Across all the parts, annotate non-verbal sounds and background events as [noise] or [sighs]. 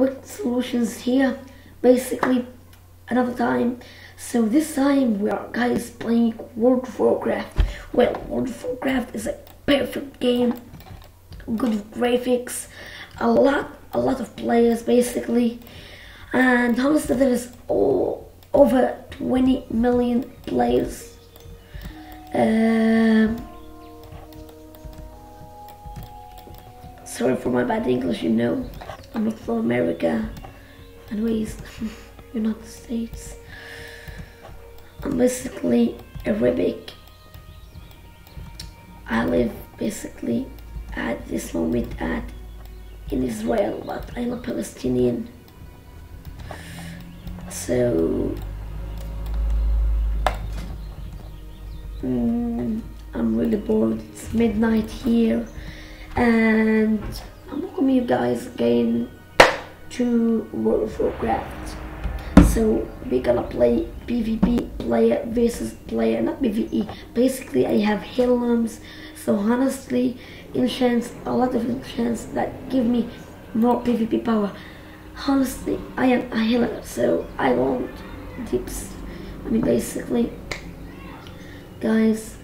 quick solutions here. Basically, another time. So this time we are guys playing World of Warcraft. Well, World of Warcraft is a perfect game, good graphics, a lot, a lot of players basically, and honestly there is all, over 20 million players. Um, sorry for my bad English, you know. I'm from America. Anyways, [laughs] United States. I'm basically Arabic. I live basically at this moment at in Israel, but I'm a Palestinian. So mm, I'm really bored. It's midnight here, and I'm welcoming you guys again to World of Warcraft. So we're gonna play PvP player versus player, not PvE. Basically, I have heirlooms. So honestly, enchants a lot of enchants that give me more PvP power. Honestly, I am a healer, so I want tips. I mean, basically, guys.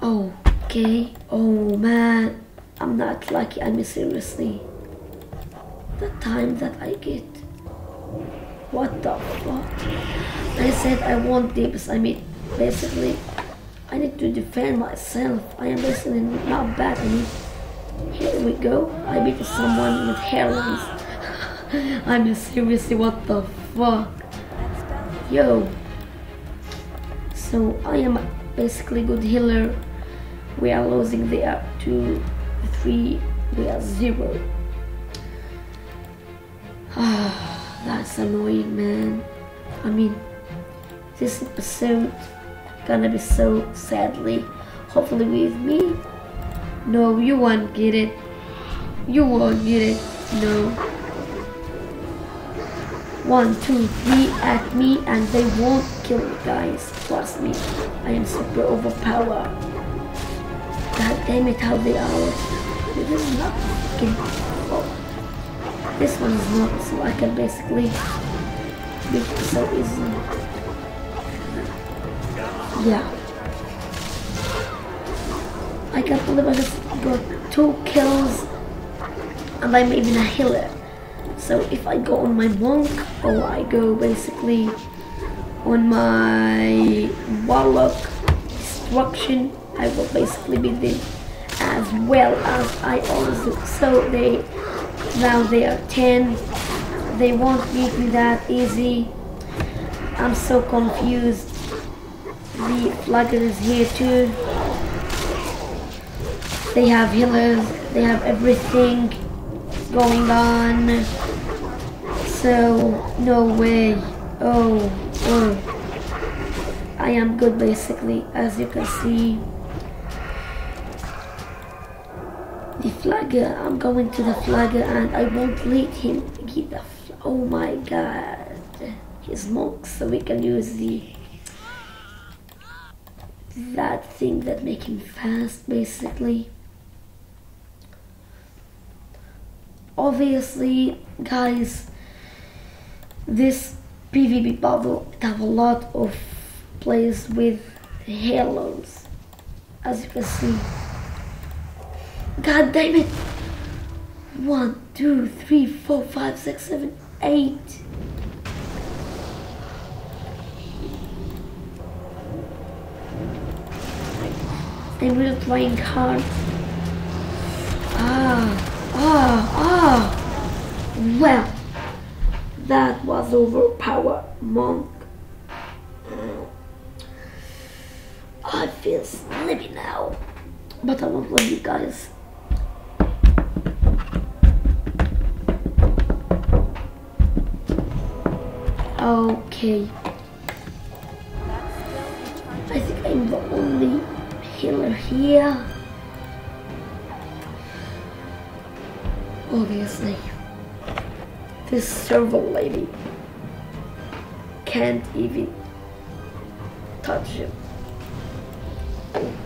Oh. Okay. Oh man, I'm not lucky. I mean, seriously the time that I get. What the fuck? I said I want dips. I mean, basically, I need to defend myself. I am basically not bad. I mean, here we go. I beat someone with heirlooms. [laughs] I mean, seriously, what the fuck? Yo. So, I am basically good healer. We are losing there. Two, three, we are zero. Ah, [sighs] that's annoying, man. I mean, this episode gonna be so sadly, hopefully with me. No, you won't get it. You won't get it. No. One, two, three at me and they won't kill me, guys. Trust me. I am super overpowered. Damn it, how they are. This is not fucking this one is not, so I can basically beat it so easily. Yeah. I can't believe I just got two kills and I'm even a healer. So if I go on my monk or I go basically on my warlock destruction, I will basically beat them as well as I always do. so they now they are 10. They won't beat me that easy. I'm so confused. The flagger is here too. They have healers. They have everything going on. So, no way. Oh, oh. I am good basically, as you can see. the flagger. I'm going to the flagger and I won't let him get the. oh my god. His monk, so we can use the. that thing that make him fast basically. Obviously, guys, this PvP battle have a lot of players with halos, as you can see. God damn it. One, two, three, four, five, six, seven, eight. I'm trying hard. Ah, ah, ah. Well, that was overpowered, monk. Feel sleepy now, but I won't let you guys Okay. I think I'm the only healer here. Obviously. This server lady can't even touch him. Thank you.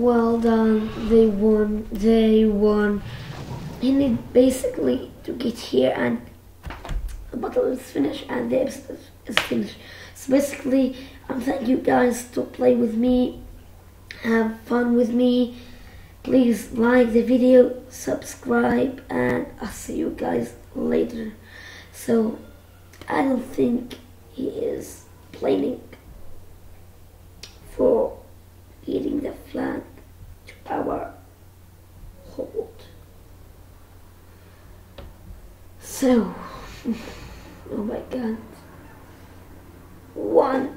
Well done. They won. They won. He need basically to get here and the battle is finished and the episode is finished. So basically, I'm thank you guys to play with me, have fun with me. Please like the video, subscribe, and I'll see you guys later. So I don't think he is planning for getting the flag our hold. So, [laughs] oh my god. One,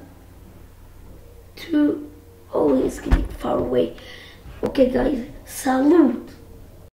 two, oh, he's getting far away. Okay, guys, salute.